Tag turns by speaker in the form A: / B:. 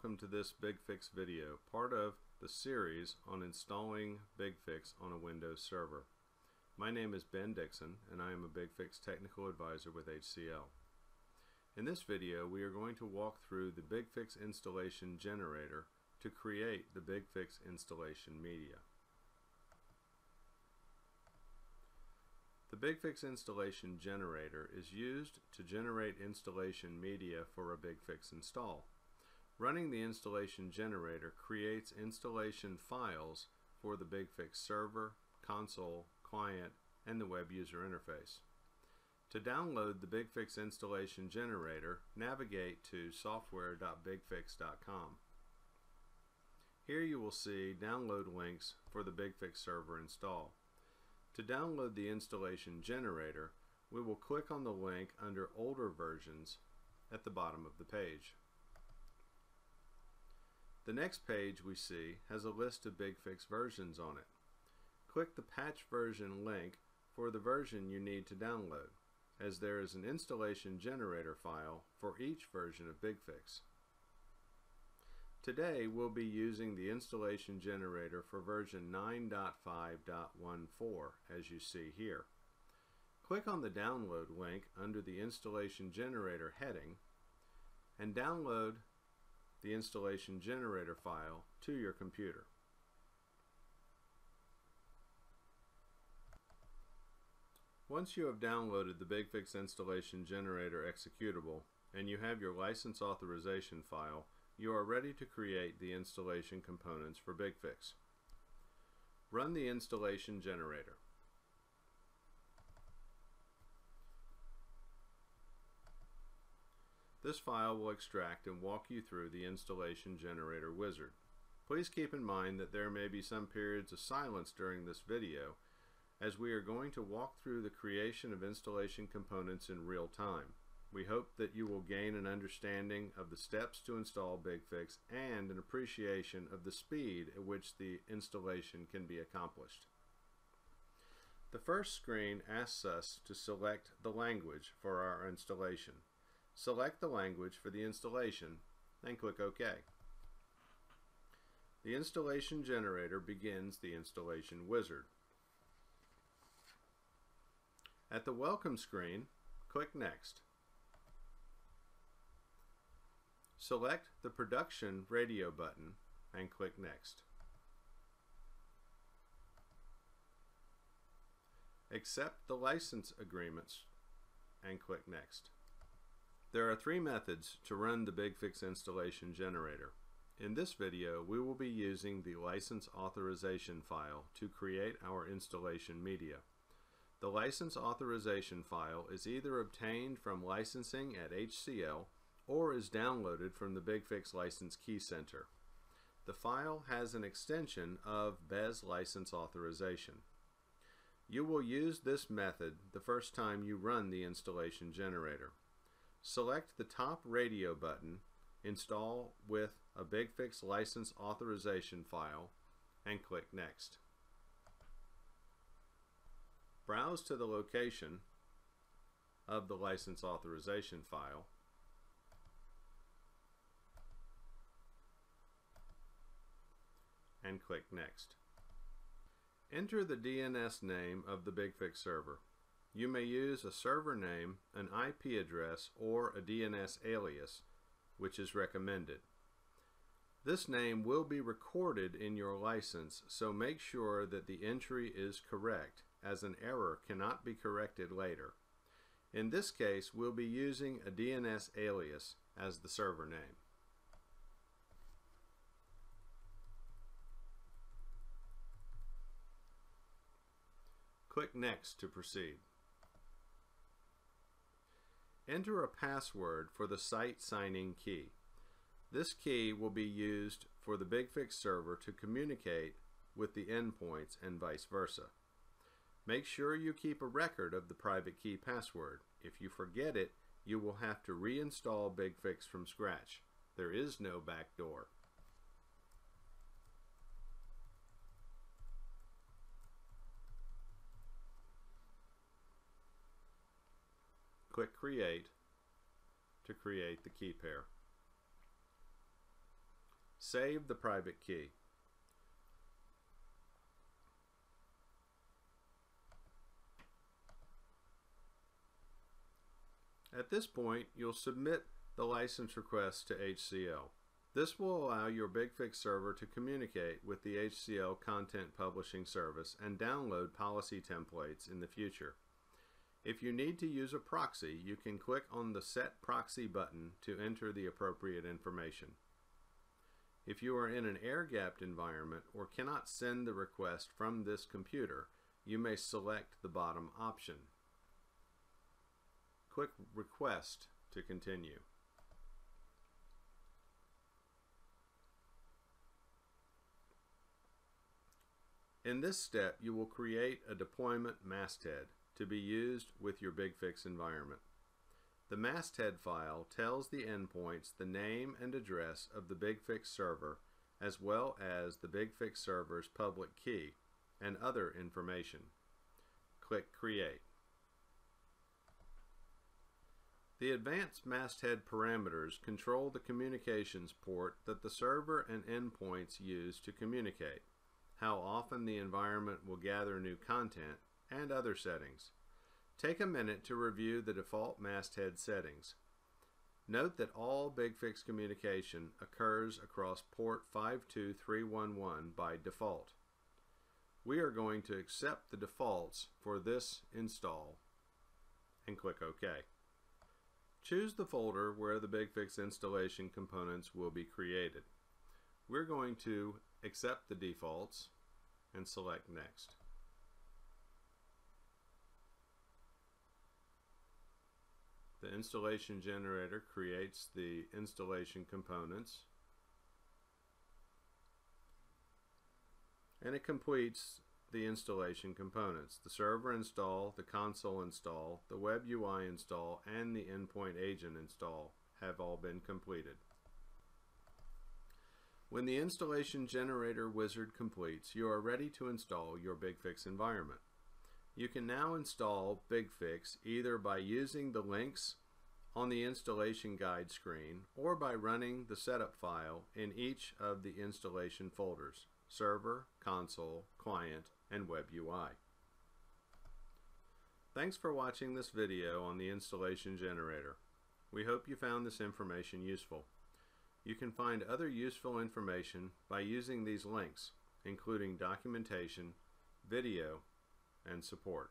A: welcome to this BigFix video, part of the series on installing BigFix on a Windows server. My name is Ben Dixon and I am a BigFix Technical Advisor with HCL. In this video we are going to walk through the BigFix installation generator to create the BigFix installation media. The BigFix installation generator is used to generate installation media for a BigFix install. Running the installation generator creates installation files for the BigFix server, console, client, and the web user interface. To download the BigFix installation generator, navigate to software.bigfix.com. Here you will see download links for the BigFix server install. To download the installation generator, we will click on the link under older versions at the bottom of the page. The next page we see has a list of BigFix versions on it. Click the patch version link for the version you need to download, as there is an installation generator file for each version of BigFix. Today we'll be using the installation generator for version 9.5.14 as you see here. Click on the download link under the installation generator heading and download the installation generator file to your computer. Once you have downloaded the BigFix installation generator executable and you have your license authorization file, you are ready to create the installation components for BigFix. Run the installation generator. This file will extract and walk you through the installation generator wizard. Please keep in mind that there may be some periods of silence during this video as we are going to walk through the creation of installation components in real time. We hope that you will gain an understanding of the steps to install BigFix and an appreciation of the speed at which the installation can be accomplished. The first screen asks us to select the language for our installation. Select the language for the installation and click OK. The installation generator begins the installation wizard. At the Welcome screen, click Next. Select the Production Radio button and click Next. Accept the license agreements and click Next. There are three methods to run the BigFix installation generator. In this video, we will be using the license authorization file to create our installation media. The license authorization file is either obtained from licensing at HCL or is downloaded from the BigFix License Key Center. The file has an extension of BES license authorization. You will use this method the first time you run the installation generator. Select the top radio button, install with a BigFix license authorization file, and click Next. Browse to the location of the license authorization file and click Next. Enter the DNS name of the BigFix server. You may use a server name, an IP address, or a DNS alias, which is recommended. This name will be recorded in your license, so make sure that the entry is correct, as an error cannot be corrected later. In this case, we'll be using a DNS alias as the server name. Click Next to proceed. Enter a password for the site signing key. This key will be used for the BigFix server to communicate with the endpoints and vice versa. Make sure you keep a record of the private key password. If you forget it, you will have to reinstall BigFix from scratch. There is no backdoor. Click Create to create the key pair. Save the private key. At this point, you'll submit the license request to HCL. This will allow your BigFix server to communicate with the HCL Content Publishing Service and download policy templates in the future. If you need to use a proxy, you can click on the Set Proxy button to enter the appropriate information. If you are in an air-gapped environment or cannot send the request from this computer, you may select the bottom option. Click Request to continue. In this step, you will create a deployment masthead to be used with your BigFix environment. The masthead file tells the endpoints the name and address of the BigFix server as well as the BigFix server's public key and other information. Click Create. The advanced masthead parameters control the communications port that the server and endpoints use to communicate how often the environment will gather new content, and other settings. Take a minute to review the default masthead settings. Note that all BigFix communication occurs across port 52311 by default. We are going to accept the defaults for this install and click OK. Choose the folder where the BigFix installation components will be created. We're going to accept the defaults and select Next. The installation generator creates the installation components and it completes the installation components. The server install, the console install, the web UI install, and the endpoint agent install have all been completed. When the installation generator wizard completes, you are ready to install your BigFix environment. You can now install BigFix either by using the links on the installation guide screen or by running the setup file in each of the installation folders, server, console, client, and web UI. Thanks for watching this video on the installation generator. We hope you found this information useful. You can find other useful information by using these links, including documentation, video, and support.